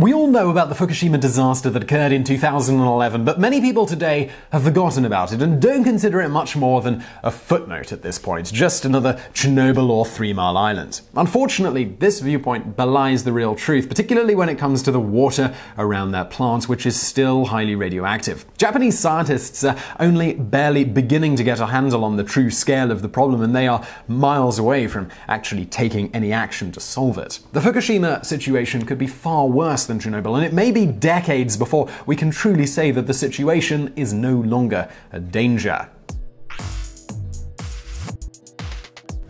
We all know about the Fukushima disaster that occurred in 2011, but many people today have forgotten about it and don't consider it much more than a footnote at this point, just another Chernobyl or Three Mile Island. Unfortunately, this viewpoint belies the real truth, particularly when it comes to the water around that plant, which is still highly radioactive. Japanese scientists are only barely beginning to get a handle on the true scale of the problem, and they are miles away from actually taking any action to solve it. The Fukushima situation could be far worse than Chernobyl, and it may be decades before we can truly say that the situation is no longer a danger.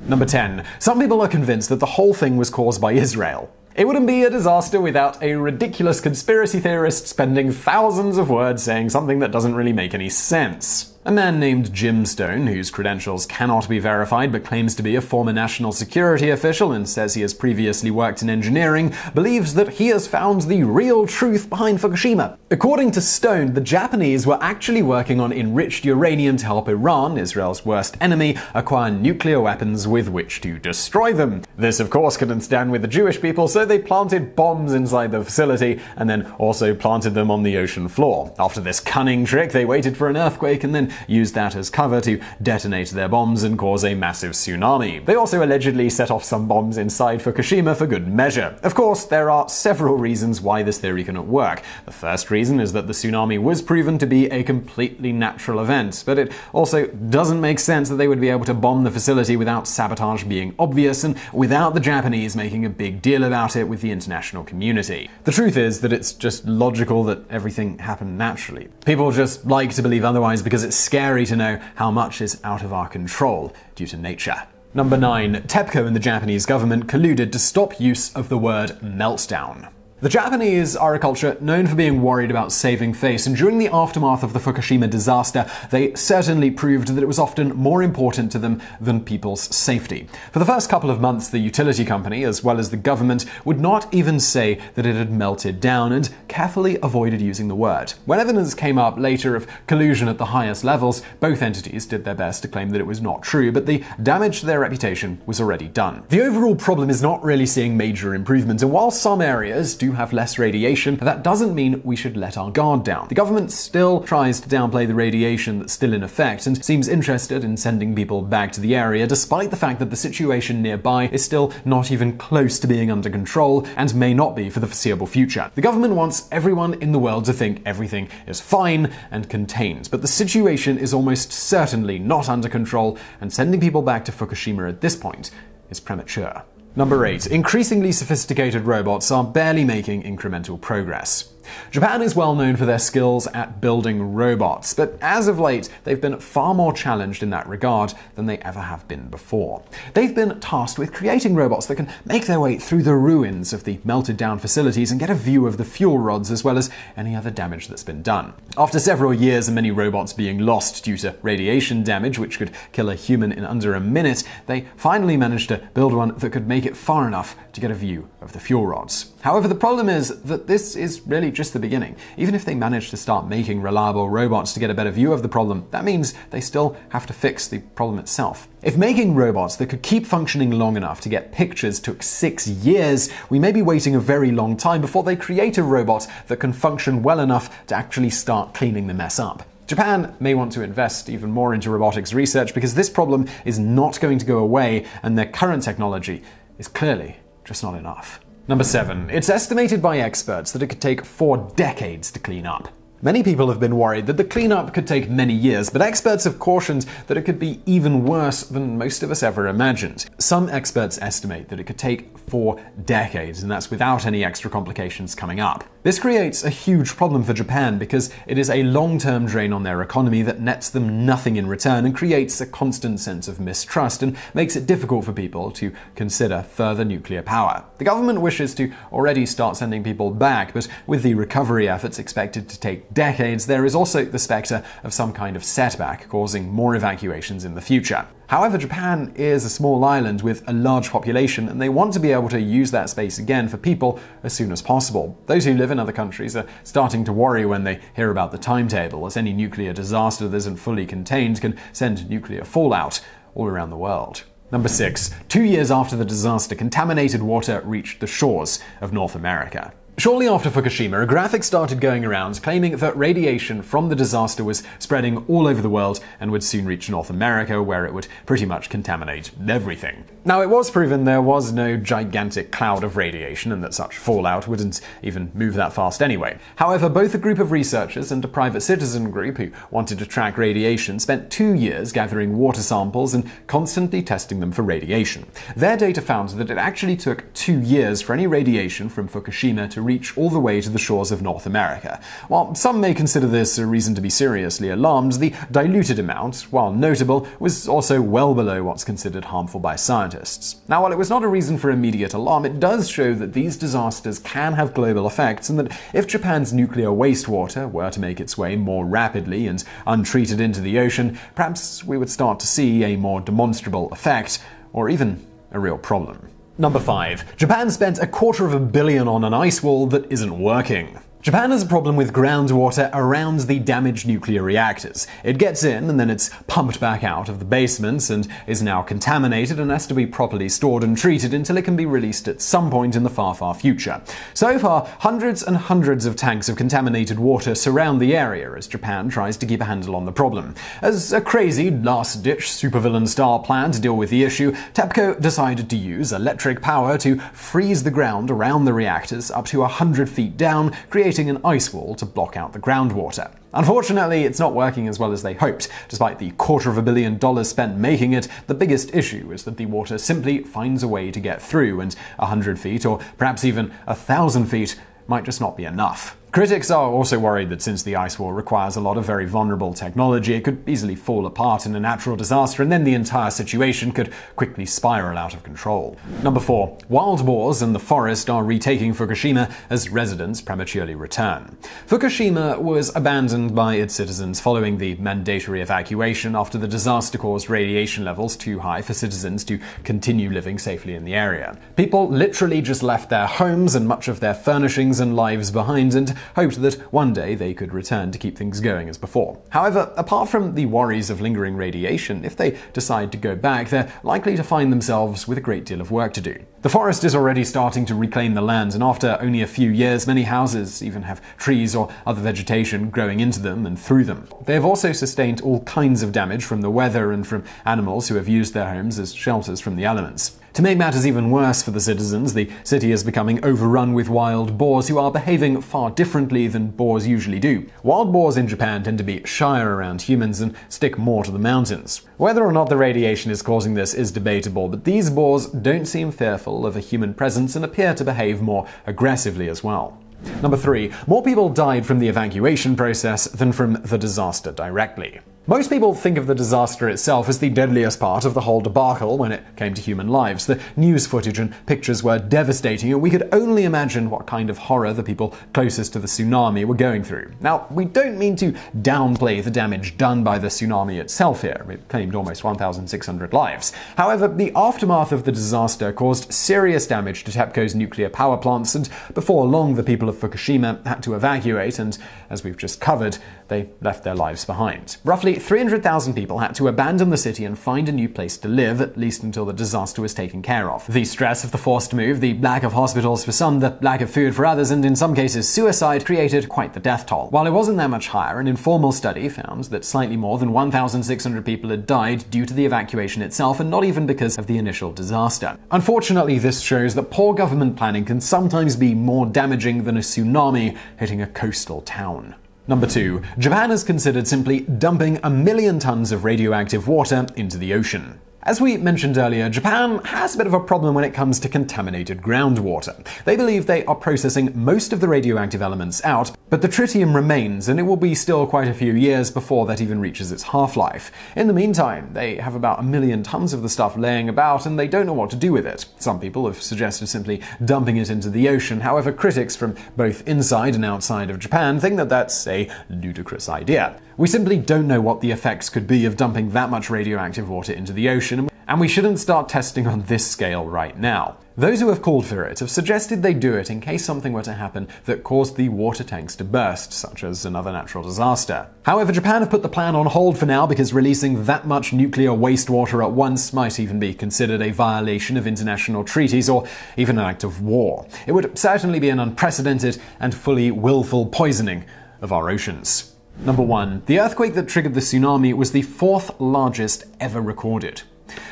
Number 10. Some people are convinced that the whole thing was caused by Israel. It wouldn't be a disaster without a ridiculous conspiracy theorist spending thousands of words saying something that doesn't really make any sense. A man named Jim Stone, whose credentials cannot be verified but claims to be a former national security official and says he has previously worked in engineering, believes that he has found the real truth behind Fukushima. According to Stone, the Japanese were actually working on enriched uranium to help Iran, Israel's worst enemy, acquire nuclear weapons with which to destroy them. This, of course, couldn't stand with the Jewish people, so they planted bombs inside the facility and then also planted them on the ocean floor. After this cunning trick, they waited for an earthquake and then used that as cover to detonate their bombs and cause a massive tsunami. They also allegedly set off some bombs inside Fukushima for good measure. Of course, there are several reasons why this theory cannot work. The first reason is that the tsunami was proven to be a completely natural event, but it also doesn't make sense that they would be able to bomb the facility without sabotage being obvious and without the Japanese making a big deal about it with the international community. The truth is that it's just logical that everything happened naturally. People just like to believe otherwise because it's scary to know how much is out of our control due to nature. Number 9. TEPCO and the Japanese government colluded to stop use of the word meltdown. The Japanese are a culture known for being worried about saving face, and during the aftermath of the Fukushima disaster, they certainly proved that it was often more important to them than people's safety. For the first couple of months, the utility company, as well as the government, would not even say that it had melted down and carefully avoided using the word. When evidence came up later of collusion at the highest levels, both entities did their best to claim that it was not true, but the damage to their reputation was already done. The overall problem is not really seeing major improvement, and while some areas do have less radiation, but that doesn't mean we should let our guard down. The government still tries to downplay the radiation that's still in effect and seems interested in sending people back to the area, despite the fact that the situation nearby is still not even close to being under control and may not be for the foreseeable future. The government wants everyone in the world to think everything is fine and contained, but the situation is almost certainly not under control, and sending people back to Fukushima at this point is premature. Number 8. Increasingly sophisticated robots are barely making incremental progress. Japan is well known for their skills at building robots, but as of late, they've been far more challenged in that regard than they ever have been before. They've been tasked with creating robots that can make their way through the ruins of the melted down facilities and get a view of the fuel rods as well as any other damage that's been done. After several years and many robots being lost due to radiation damage, which could kill a human in under a minute, they finally managed to build one that could make it far enough to get a view of the fuel rods. However, the problem is that this is really just the beginning. Even if they manage to start making reliable robots to get a better view of the problem, that means they still have to fix the problem itself. If making robots that could keep functioning long enough to get pictures took six years, we may be waiting a very long time before they create a robot that can function well enough to actually start cleaning the mess up. Japan may want to invest even more into robotics research because this problem is not going to go away and their current technology is clearly just not enough. Number 7. It's estimated by experts that it could take four decades to clean up. Many people have been worried that the cleanup could take many years, but experts have cautioned that it could be even worse than most of us ever imagined. Some experts estimate that it could take four decades, and that's without any extra complications coming up. This creates a huge problem for Japan because it is a long term drain on their economy that nets them nothing in return and creates a constant sense of mistrust and makes it difficult for people to consider further nuclear power. The government wishes to already start sending people back, but with the recovery efforts expected to take decades, there is also the spectre of some kind of setback, causing more evacuations in the future. However, Japan is a small island with a large population, and they want to be able to use that space again for people as soon as possible. Those who live in other countries are starting to worry when they hear about the timetable, as any nuclear disaster that isn't fully contained can send nuclear fallout all around the world. Number 6. Two years after the disaster, contaminated water reached the shores of North America. Shortly after Fukushima, a graphic started going around claiming that radiation from the disaster was spreading all over the world and would soon reach North America, where it would pretty much contaminate everything. Now, it was proven there was no gigantic cloud of radiation and that such fallout wouldn't even move that fast anyway. However, both a group of researchers and a private citizen group who wanted to track radiation spent two years gathering water samples and constantly testing them for radiation. Their data found that it actually took two years for any radiation from Fukushima to reach all the way to the shores of North America. While some may consider this a reason to be seriously alarmed, the diluted amount, while notable, was also well below what's considered harmful by scientists. Now, while it was not a reason for immediate alarm, it does show that these disasters can have global effects and that if Japan's nuclear wastewater were to make its way more rapidly and untreated into the ocean, perhaps we would start to see a more demonstrable effect, or even a real problem. Number 5. Japan spent a quarter of a billion on an ice wall that isn't working. Japan has a problem with groundwater around the damaged nuclear reactors. It gets in and then it's pumped back out of the basements and is now contaminated and has to be properly stored and treated until it can be released at some point in the far, far future. So far, hundreds and hundreds of tanks of contaminated water surround the area as Japan tries to keep a handle on the problem. As a crazy, last ditch supervillain style plan to deal with the issue, TEPCO decided to use electric power to freeze the ground around the reactors up to 100 feet down, creating creating an ice wall to block out the groundwater. Unfortunately, it's not working as well as they hoped. Despite the quarter of a billion dollars spent making it, the biggest issue is that the water simply finds a way to get through, and 100 feet, or perhaps even 1,000 feet, might just not be enough. Critics are also worried that since the ice wall requires a lot of very vulnerable technology, it could easily fall apart in a natural disaster, and then the entire situation could quickly spiral out of control. Number 4. Wild boars in the forest are retaking Fukushima as residents prematurely return. Fukushima was abandoned by its citizens following the mandatory evacuation after the disaster caused radiation levels too high for citizens to continue living safely in the area. People literally just left their homes and much of their furnishings and lives behind and hoped that one day they could return to keep things going as before. However, apart from the worries of lingering radiation, if they decide to go back, they're likely to find themselves with a great deal of work to do. The forest is already starting to reclaim the land, and after only a few years, many houses even have trees or other vegetation growing into them and through them. They have also sustained all kinds of damage from the weather and from animals who have used their homes as shelters from the elements. To make matters even worse for the citizens, the city is becoming overrun with wild boars who are behaving far differently than boars usually do. Wild boars in Japan tend to be shyer around humans and stick more to the mountains. Whether or not the radiation is causing this is debatable, but these boars don't seem fearful of a human presence and appear to behave more aggressively as well. Number 3. More people died from the evacuation process than from the disaster directly. Most people think of the disaster itself as the deadliest part of the whole debacle when it came to human lives. The news footage and pictures were devastating, and we could only imagine what kind of horror the people closest to the tsunami were going through. Now, we don't mean to downplay the damage done by the tsunami itself here. It claimed almost 1,600 lives. However, the aftermath of the disaster caused serious damage to TEPCO's nuclear power plants, and before long, the people of Fukushima had to evacuate, and as we've just covered, they left their lives behind. Roughly 300,000 people had to abandon the city and find a new place to live, at least until the disaster was taken care of. The stress of the forced move, the lack of hospitals for some, the lack of food for others, and in some cases suicide created quite the death toll. While it wasn't that much higher, an informal study found that slightly more than 1,600 people had died due to the evacuation itself, and not even because of the initial disaster. Unfortunately, this shows that poor government planning can sometimes be more damaging than a tsunami hitting a coastal town. Number 2. Japan has considered simply dumping a million tons of radioactive water into the ocean. As we mentioned earlier, Japan has a bit of a problem when it comes to contaminated groundwater. They believe they are processing most of the radioactive elements out, but the tritium remains, and it will be still quite a few years before that even reaches its half life. In the meantime, they have about a million tons of the stuff laying about, and they don't know what to do with it. Some people have suggested simply dumping it into the ocean. However, critics from both inside and outside of Japan think that that's a ludicrous idea. We simply don't know what the effects could be of dumping that much radioactive water into the ocean, and we shouldn't start testing on this scale right now. Those who have called for it have suggested they do it in case something were to happen that caused the water tanks to burst, such as another natural disaster. However, Japan have put the plan on hold for now because releasing that much nuclear wastewater at once might even be considered a violation of international treaties or even an act of war. It would certainly be an unprecedented and fully willful poisoning of our oceans. Number 1. The earthquake that triggered the tsunami was the fourth largest ever recorded.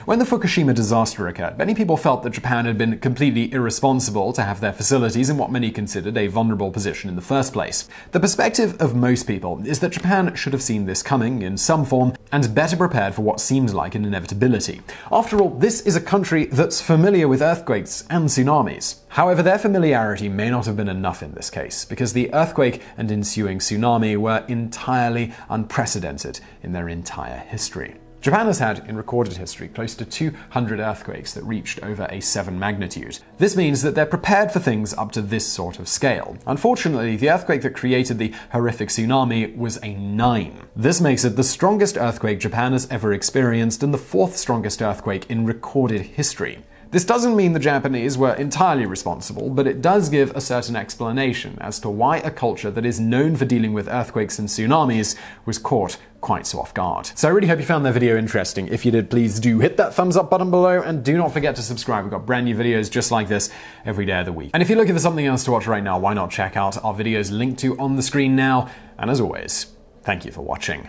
When the Fukushima disaster occurred, many people felt that Japan had been completely irresponsible to have their facilities in what many considered a vulnerable position in the first place. The perspective of most people is that Japan should have seen this coming in some form and better prepared for what seemed like an inevitability. After all, this is a country that's familiar with earthquakes and tsunamis. However, their familiarity may not have been enough in this case, because the earthquake and ensuing tsunami were entirely unprecedented in their entire history. Japan has had, in recorded history, close to 200 earthquakes that reached over a 7 magnitude. This means that they're prepared for things up to this sort of scale. Unfortunately, the earthquake that created the horrific tsunami was a 9. This makes it the strongest earthquake Japan has ever experienced and the fourth strongest earthquake in recorded history. This doesn't mean the Japanese were entirely responsible, but it does give a certain explanation as to why a culture that is known for dealing with earthquakes and tsunamis was caught quite so off guard. So I really hope you found that video interesting. If you did, please do hit that thumbs up button below and do not forget to subscribe. We've got brand new videos just like this every day of the week. And if you're looking for something else to watch right now, why not check out our videos linked to on the screen now? And as always, thank you for watching.